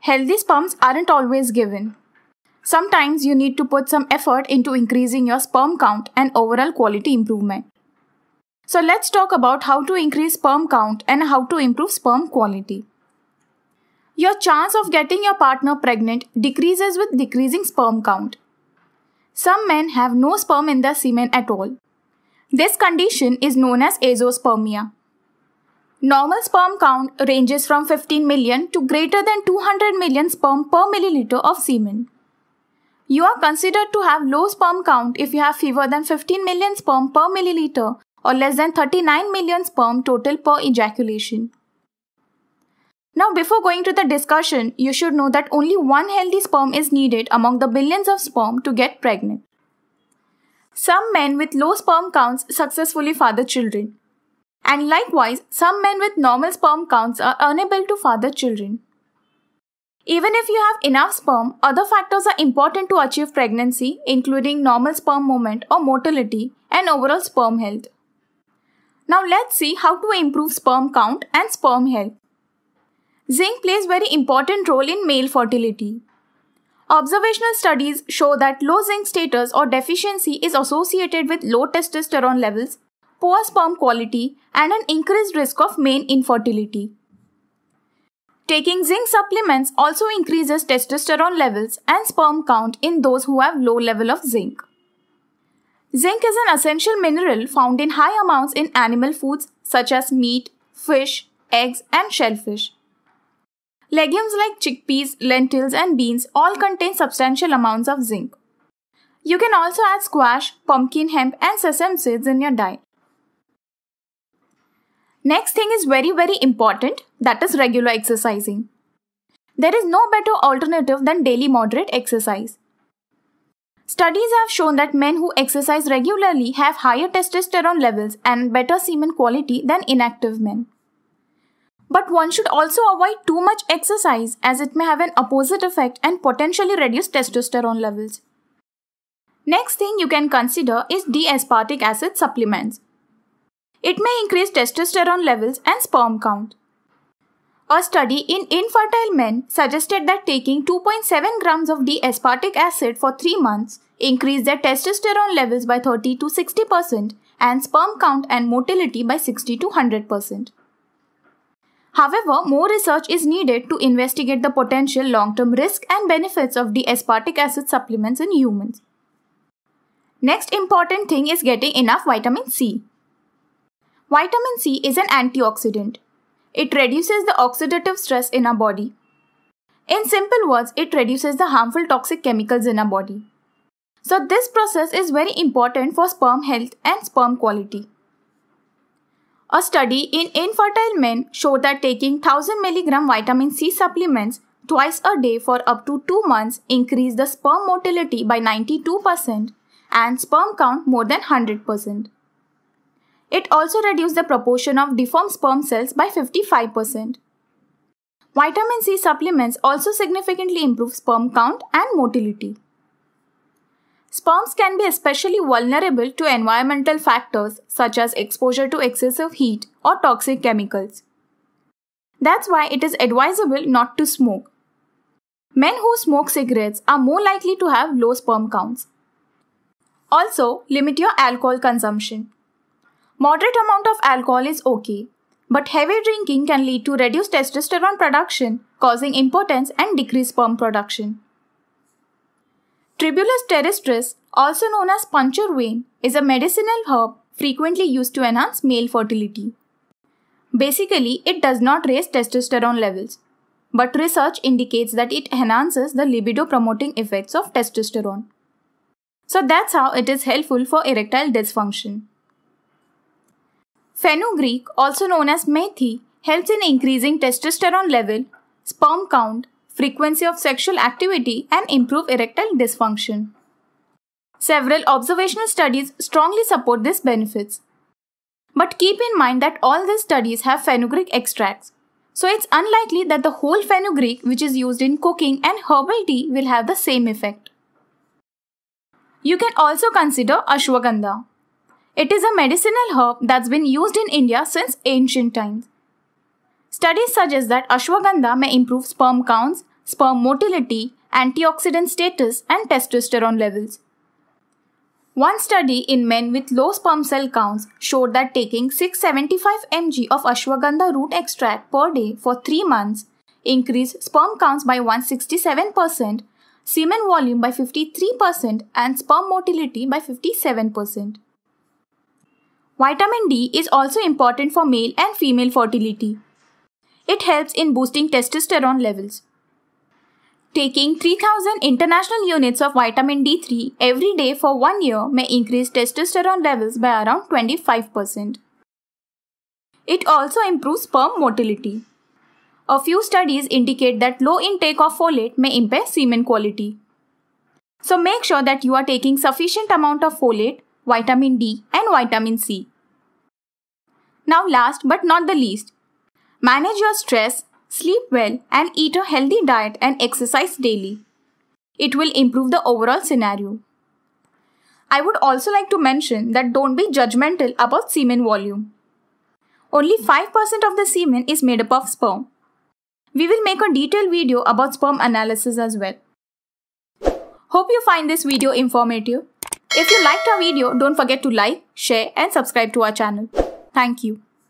healthy sperms aren't always given. Sometimes you need to put some effort into increasing your sperm count and overall quality improvement. So let's talk about how to increase sperm count and how to improve sperm quality. Your chance of getting your partner pregnant decreases with decreasing sperm count. Some men have no sperm in their semen at all. This condition is known as azoospermia. Normal sperm count ranges from 15 million to greater than 200 million sperm per milliliter of semen. You are considered to have low sperm count if you have fewer than 15 million sperm per milliliter or less than 39 million sperm total per ejaculation. Now, before going to the discussion, you should know that only one healthy sperm is needed among the billions of sperm to get pregnant. Some men with low sperm counts successfully father children. And likewise, some men with normal sperm counts are unable to father children. Even if you have enough sperm, other factors are important to achieve pregnancy, including normal sperm movement or motility and overall sperm health. Now let's see how to improve sperm count and sperm health. Zinc plays very important role in male fertility. Observational studies show that low zinc status or deficiency is associated with low testosterone levels poor sperm quality, and an increased risk of male infertility. Taking zinc supplements also increases testosterone levels and sperm count in those who have low level of zinc. Zinc is an essential mineral found in high amounts in animal foods such as meat, fish, eggs, and shellfish. Legumes like chickpeas, lentils, and beans all contain substantial amounts of zinc. You can also add squash, pumpkin hemp, and sesame seeds in your diet. Next thing is very very important that is regular exercising. There is no better alternative than daily moderate exercise. Studies have shown that men who exercise regularly have higher testosterone levels and better semen quality than inactive men. But one should also avoid too much exercise as it may have an opposite effect and potentially reduce testosterone levels. Next thing you can consider is D-aspartic acid supplements. It may increase testosterone levels and sperm count. A study in infertile men suggested that taking 2.7 grams of D-aspartic acid for 3 months increased their testosterone levels by 30 to 60% and sperm count and motility by 60 to 100%. However, more research is needed to investigate the potential long-term risk and benefits of D-aspartic acid supplements in humans. Next important thing is getting enough vitamin C. Vitamin C is an antioxidant. It reduces the oxidative stress in our body. In simple words, it reduces the harmful toxic chemicals in our body. So this process is very important for sperm health and sperm quality. A study in infertile men showed that taking 1000 mg vitamin C supplements twice a day for up to 2 months increased the sperm motility by 92% and sperm count more than 100%. It also reduced the proportion of deformed sperm cells by 55%. Vitamin C supplements also significantly improve sperm count and motility. Sperms can be especially vulnerable to environmental factors such as exposure to excessive heat or toxic chemicals. That's why it is advisable not to smoke. Men who smoke cigarettes are more likely to have low sperm counts. Also, limit your alcohol consumption. Moderate amount of alcohol is okay, but heavy drinking can lead to reduced testosterone production, causing impotence and decreased sperm production. Tribulus terrestris, also known as puncture vein, is a medicinal herb frequently used to enhance male fertility. Basically, it does not raise testosterone levels, but research indicates that it enhances the libido promoting effects of testosterone. So that's how it is helpful for erectile dysfunction. Fenugreek, also known as methi, helps in increasing testosterone level, sperm count, frequency of sexual activity, and improve erectile dysfunction. Several observational studies strongly support these benefits. But keep in mind that all these studies have fenugreek extracts, so it's unlikely that the whole fenugreek which is used in cooking and herbal tea will have the same effect. You can also consider ashwagandha. It is a medicinal herb that's been used in India since ancient times. Studies suggest that ashwagandha may improve sperm counts, sperm motility, antioxidant status, and testosterone levels. One study in men with low sperm cell counts showed that taking 675 mg of ashwagandha root extract per day for 3 months increased sperm counts by 167%, semen volume by 53%, and sperm motility by 57%. Vitamin D is also important for male and female fertility. It helps in boosting testosterone levels. Taking 3000 international units of vitamin D3 every day for one year may increase testosterone levels by around 25%. It also improves sperm motility. A few studies indicate that low intake of folate may impair semen quality. So make sure that you are taking sufficient amount of folate, vitamin D and vitamin C. Now last but not the least, manage your stress sleep well, and eat a healthy diet and exercise daily. It will improve the overall scenario. I would also like to mention that don't be judgmental about semen volume. Only 5% of the semen is made up of sperm. We will make a detailed video about sperm analysis as well. Hope you find this video informative. If you liked our video, don't forget to like, share and subscribe to our channel. Thank you.